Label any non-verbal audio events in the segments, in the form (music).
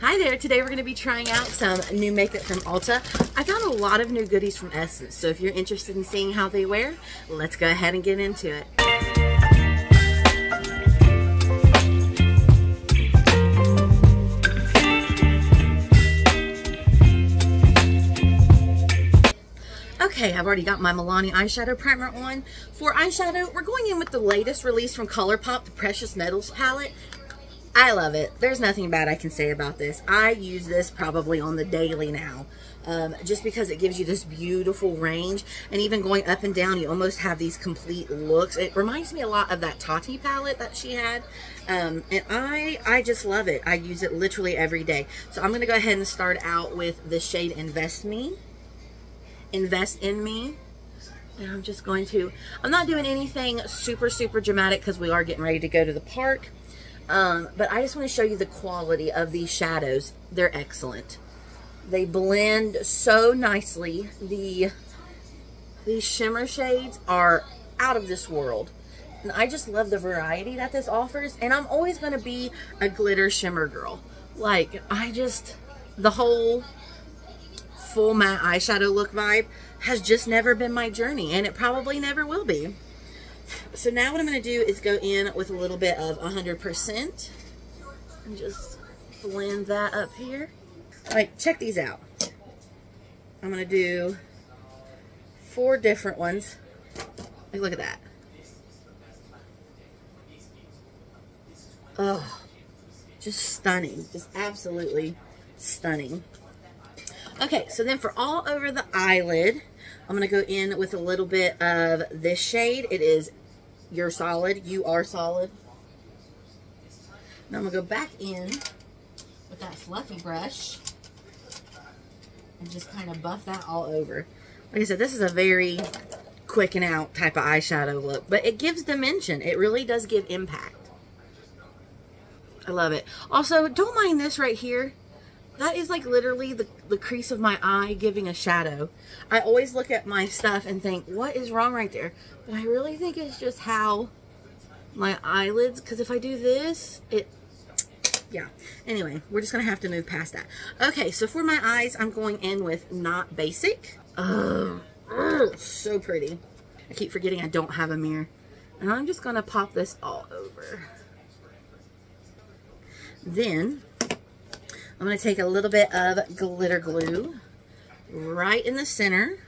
Hi there, today we're going to be trying out some new makeup from Ulta. I found a lot of new goodies from Essence, so if you're interested in seeing how they wear, let's go ahead and get into it. Okay, I've already got my Milani eyeshadow primer on. For eyeshadow, we're going in with the latest release from ColourPop, the Precious Metals palette. I love it. There's nothing bad I can say about this. I use this probably on the daily now. Um, just because it gives you this beautiful range and even going up and down you almost have these complete looks it reminds me a lot of that Tati palette that she had um, and I I just love it I use it literally every day so I'm gonna go ahead and start out with the shade Invest Me Invest in Me and I'm just going to I'm not doing anything super super dramatic because we are getting ready to go to the park um, but I just want to show you the quality of these shadows. They're excellent. They blend so nicely. The These shimmer shades are out of this world. And I just love the variety that this offers. And I'm always going to be a glitter shimmer girl. Like, I just, the whole full matte eyeshadow look vibe has just never been my journey. And it probably never will be. So now what I'm going to do is go in with a little bit of 100% and just blend that up here. All right, check these out. I'm going to do four different ones. Like, look at that. Oh, just stunning. Just absolutely stunning. Okay, so then for all over the eyelid, I'm going to go in with a little bit of this shade. It is You're Solid. You Are Solid. Now I'm going to go back in with that fluffy brush and just kind of buff that all over. Like I said, this is a very quick and out type of eyeshadow look, but it gives dimension. It really does give impact. I love it. Also, don't mind this right here. That is like literally the, the crease of my eye giving a shadow. I always look at my stuff and think, what is wrong right there? But I really think it's just how my eyelids, because if I do this, it, yeah. Anyway, we're just going to have to move past that. Okay, so for my eyes, I'm going in with Not Basic. Oh, so pretty. I keep forgetting I don't have a mirror. And I'm just going to pop this all over. Then, I'm going to take a little bit of glitter glue right in the center.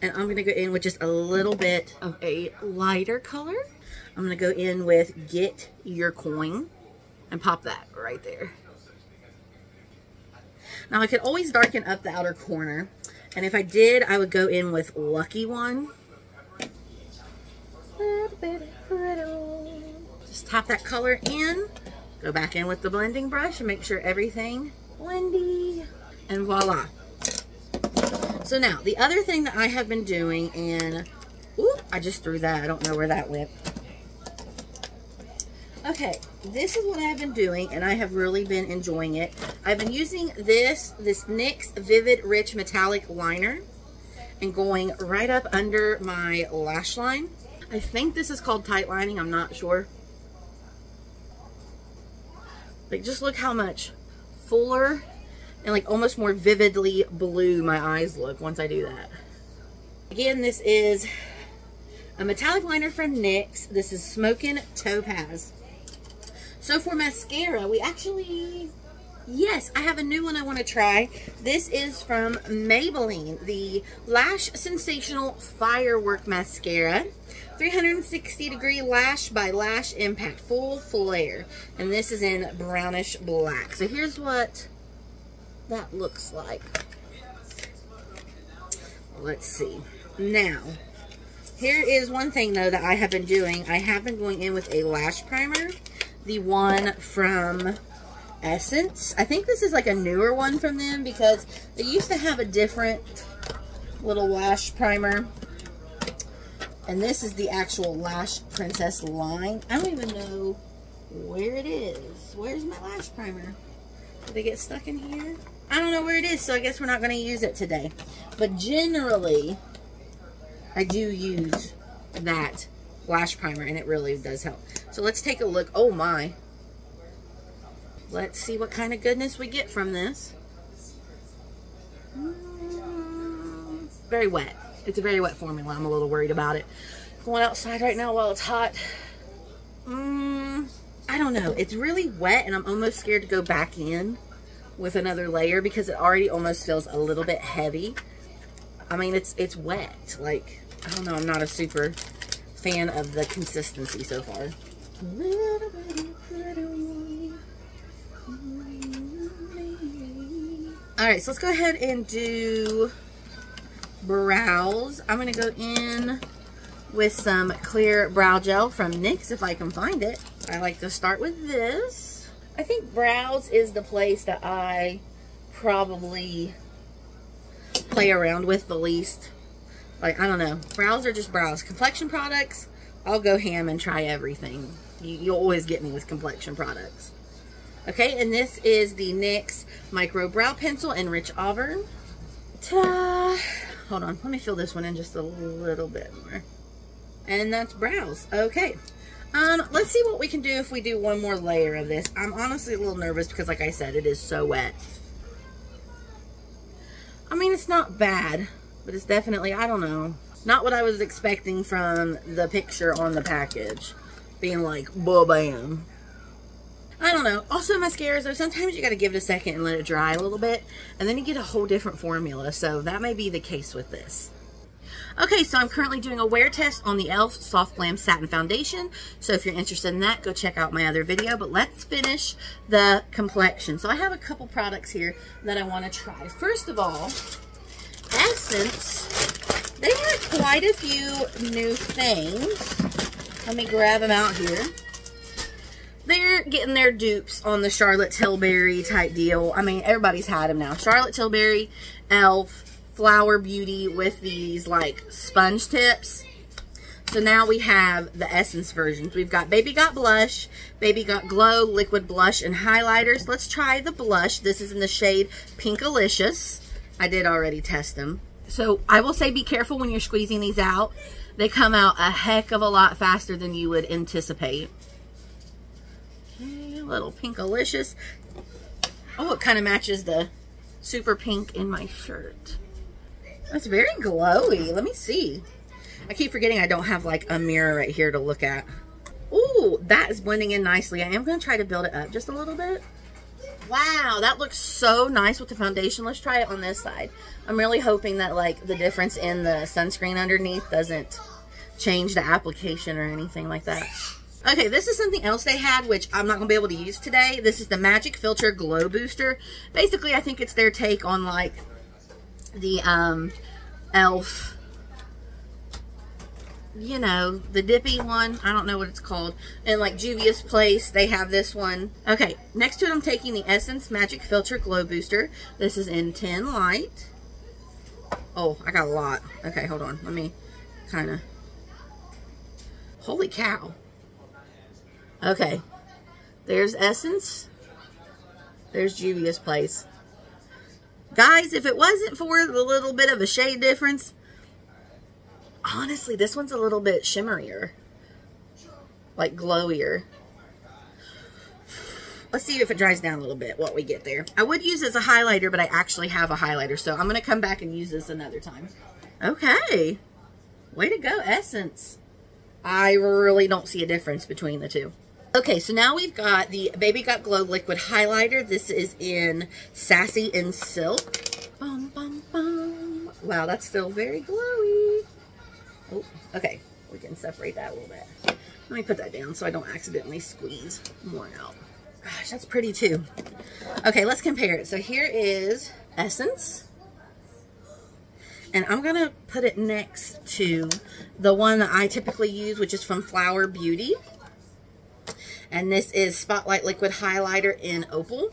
And I'm going to go in with just a little bit of a lighter color. I'm going to go in with Get Your Coin and pop that right there. Now I could always darken up the outer corner. And if I did, I would go in with Lucky One. Just tap that color in. Go back in with the blending brush and make sure everything blendy. And voila. So now, the other thing that I have been doing, and, ooh, I just threw that. I don't know where that went. Okay, this is what I've been doing, and I have really been enjoying it. I've been using this, this NYX Vivid Rich Metallic Liner, and going right up under my lash line. I think this is called tight lining. I'm not sure. Like, just look how much fuller and like almost more vividly blue my eyes look once I do that. Again, this is a metallic liner from NYX. This is Smokin' Topaz. So for mascara, we actually, yes, I have a new one I want to try. This is from Maybelline, the Lash Sensational Firework Mascara. 360 degree lash by lash impact full flare. And this is in brownish black. So here's what that looks like. Let's see. Now here is one thing though that I have been doing. I have been going in with a lash primer. The one from Essence I think this is like a newer one from them because they used to have a different little lash primer and this is the actual Lash Princess line. I don't even know where it is. Where's my lash primer? Did it get stuck in here? I don't know where it is, so I guess we're not going to use it today. But generally, I do use that lash primer, and it really does help. So let's take a look. Oh, my. Let's see what kind of goodness we get from this. Mm, very wet. It's a very wet formula. I'm a little worried about it. Going outside right now while it's hot. Mm, I don't know. It's really wet and I'm almost scared to go back in with another layer because it already almost feels a little bit heavy. I mean, it's it's wet. Like, I don't know. I'm not a super fan of the consistency so far. All right, so let's go ahead and do brows. I'm going to go in with some clear brow gel from NYX if I can find it. I like to start with this. I think brows is the place that I probably play around with the least. Like, I don't know. Brows are just brows. Complexion products, I'll go ham and try everything. You, you'll always get me with complexion products. Okay, and this is the NYX Micro Brow Pencil in Rich Auburn. Ta-da! Hold on, let me fill this one in just a little bit more. And that's brows. Okay. Um, let's see what we can do if we do one more layer of this. I'm honestly a little nervous because, like I said, it is so wet. I mean, it's not bad, but it's definitely, I don't know, not what I was expecting from the picture on the package. Being like, bam. I don't know. Also, mascaras, though, sometimes you got to give it a second and let it dry a little bit. And then you get a whole different formula. So that may be the case with this. Okay, so I'm currently doing a wear test on the e.l.f. Soft Glam Satin Foundation. So if you're interested in that, go check out my other video. But let's finish the complexion. So I have a couple products here that I want to try. First of all, Essence. They had quite a few new things. Let me grab them out here. They're getting their dupes on the Charlotte Tilbury type deal. I mean, everybody's had them now. Charlotte Tilbury, e.l.f., Flower Beauty with these like sponge tips. So now we have the Essence versions. We've got Baby Got Blush, Baby Got Glow, Liquid Blush, and Highlighters. Let's try the blush. This is in the shade Pinkalicious. I did already test them. So I will say be careful when you're squeezing these out. They come out a heck of a lot faster than you would anticipate. Little Pinkalicious. Oh, it kind of matches the super pink in my shirt. That's very glowy. Let me see. I keep forgetting I don't have like a mirror right here to look at. Ooh, that is blending in nicely. I am going to try to build it up just a little bit. Wow, that looks so nice with the foundation. Let's try it on this side. I'm really hoping that like the difference in the sunscreen underneath doesn't change the application or anything like that. Okay, this is something else they had, which I'm not going to be able to use today. This is the Magic Filter Glow Booster. Basically, I think it's their take on like the um, e.l.f. You know, the dippy one. I don't know what it's called. And like Juvia's Place, they have this one. Okay, next to it I'm taking the Essence Magic Filter Glow Booster. This is in 10 Light. Oh, I got a lot. Okay, hold on. Let me kind of... Holy cow. Okay. There's Essence. There's Juvia's Place. Guys, if it wasn't for the little bit of a shade difference, honestly, this one's a little bit shimmerier. Like glowier. Let's see if it dries down a little bit, what we get there. I would use as a highlighter, but I actually have a highlighter, so I'm going to come back and use this another time. Okay. Way to go, Essence. I really don't see a difference between the two. Okay, so now we've got the Baby Got Glow Liquid Highlighter. This is in Sassy and Silk. Bum, bum, bum. Wow, that's still very glowy. Oh, okay. We can separate that a little bit. Let me put that down so I don't accidentally squeeze more out. Gosh, that's pretty too. Okay, let's compare it. So here is Essence. And I'm going to put it next to the one that I typically use, which is from Flower Beauty. And this is Spotlight Liquid Highlighter in Opal.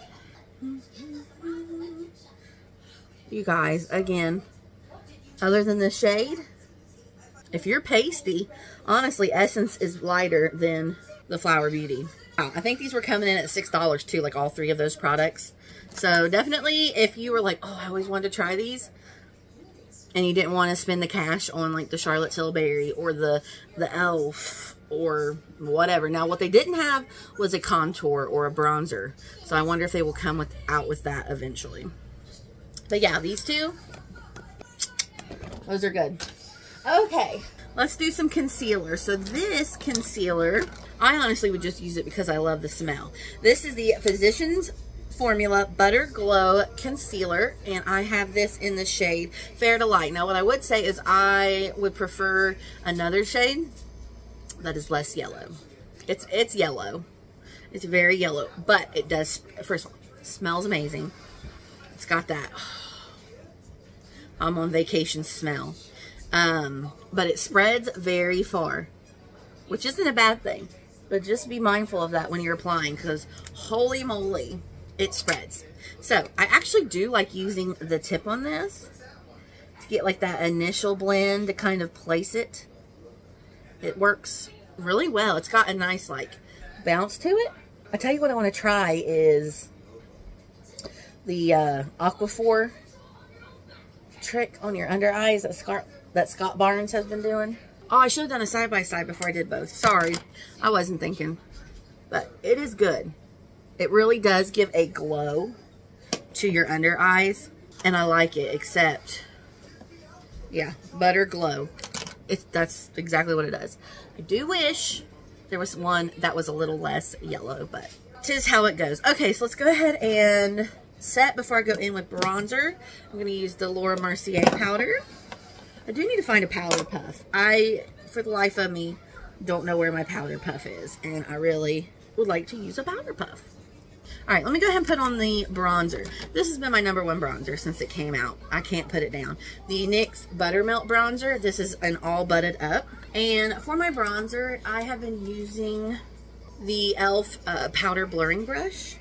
You guys, again, other than the shade, if you're pasty, honestly, Essence is lighter than the Flower Beauty. I think these were coming in at $6 too, like all three of those products. So definitely, if you were like, oh, I always wanted to try these, and you didn't want to spend the cash on like the Charlotte Tilbury or the the e.l.f. or whatever. Now what they didn't have was a contour or a bronzer. So I wonder if they will come with out with that eventually. But yeah, these two, those are good. Okay, let's do some concealer. So this concealer, I honestly would just use it because I love the smell. This is the Physicians Formula Butter Glow Concealer, and I have this in the shade Fair to Light. Now, what I would say is I would prefer another shade that is less yellow. It's, it's yellow. It's very yellow, but it does, first of all, smells amazing. It's got that, (sighs) I'm on vacation smell. Um, but it spreads very far, which isn't a bad thing. But just be mindful of that when you're applying because holy moly, it spreads. So I actually do like using the tip on this to get like that initial blend to kind of place it. It works really well. It's got a nice like bounce to it. I tell you what I want to try is the uh, Aquaphor trick on your under eyes that Scott, that Scott Barnes has been doing. Oh, I should have done a side-by-side -side before I did both. Sorry, I wasn't thinking. But it is good. It really does give a glow to your under eyes. And I like it, except, yeah, butter glow. It's, that's exactly what it does. I do wish there was one that was a little less yellow, but tis how it goes. Okay, so let's go ahead and set before I go in with bronzer. I'm going to use the Laura Mercier powder. I do need to find a powder puff. I, for the life of me, don't know where my powder puff is, and I really would like to use a powder puff. All right, let me go ahead and put on the bronzer. This has been my number one bronzer since it came out. I can't put it down. The NYX Buttermelt Bronzer. This is an all butted up. And for my bronzer, I have been using the e.l.f. Uh, Powder Blurring Brush.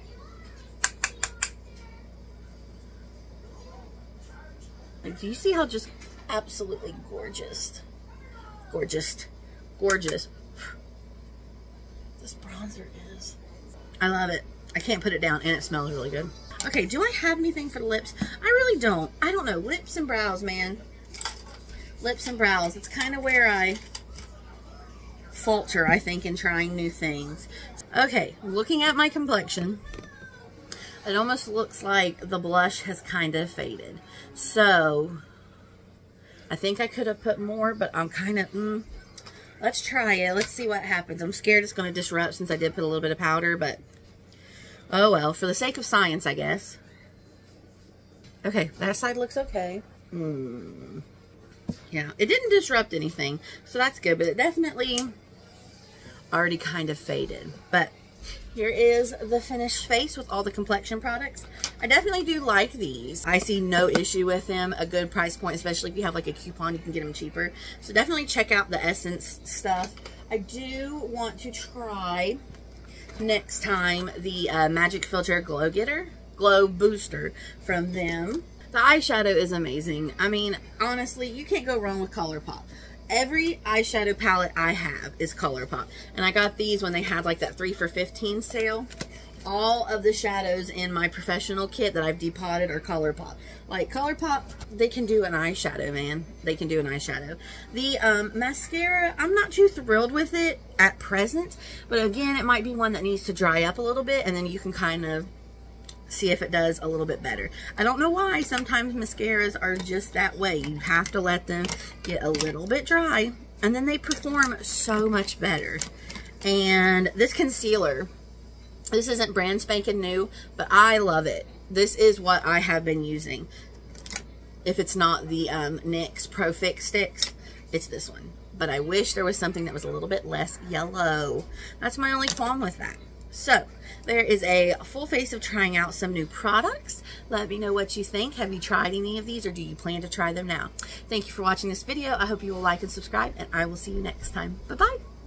Like, do you see how just absolutely gorgeous, gorgeous, gorgeous this bronzer is? I love it. I can't put it down and it smells really good. Okay, do I have anything for the lips? I really don't. I don't know. Lips and brows, man. Lips and brows. It's kind of where I falter, I think, in trying new things. Okay, looking at my complexion, it almost looks like the blush has kind of faded. So, I think I could have put more, but I'm kind of, mm, let's try it. Let's see what happens. I'm scared it's going to disrupt since I did put a little bit of powder, but Oh well, for the sake of science, I guess. Okay, that side looks okay. Hmm. Yeah, it didn't disrupt anything, so that's good, but it definitely already kind of faded. But here is the finished face with all the complexion products. I definitely do like these. I see no issue with them. A good price point, especially if you have like a coupon, you can get them cheaper. So definitely check out the Essence stuff. I do want to try next time the uh, Magic Filter Glow Getter, Glow Booster from them. The eyeshadow is amazing. I mean, honestly, you can't go wrong with ColourPop. Every eyeshadow palette I have is ColourPop. And I got these when they had like that 3 for 15 sale all of the shadows in my professional kit that I've depotted are ColourPop. Like ColourPop, they can do an eyeshadow, man. They can do an eyeshadow. The um, mascara, I'm not too thrilled with it at present. But again, it might be one that needs to dry up a little bit and then you can kind of see if it does a little bit better. I don't know why. Sometimes mascaras are just that way. You have to let them get a little bit dry and then they perform so much better. And this concealer, this isn't brand spanking new, but I love it. This is what I have been using. If it's not the um, NYX Pro Fix Sticks, it's this one. But I wish there was something that was a little bit less yellow. That's my only qualm with that. So, there is a full face of trying out some new products. Let me know what you think. Have you tried any of these or do you plan to try them now? Thank you for watching this video. I hope you will like and subscribe and I will see you next time. Bye-bye.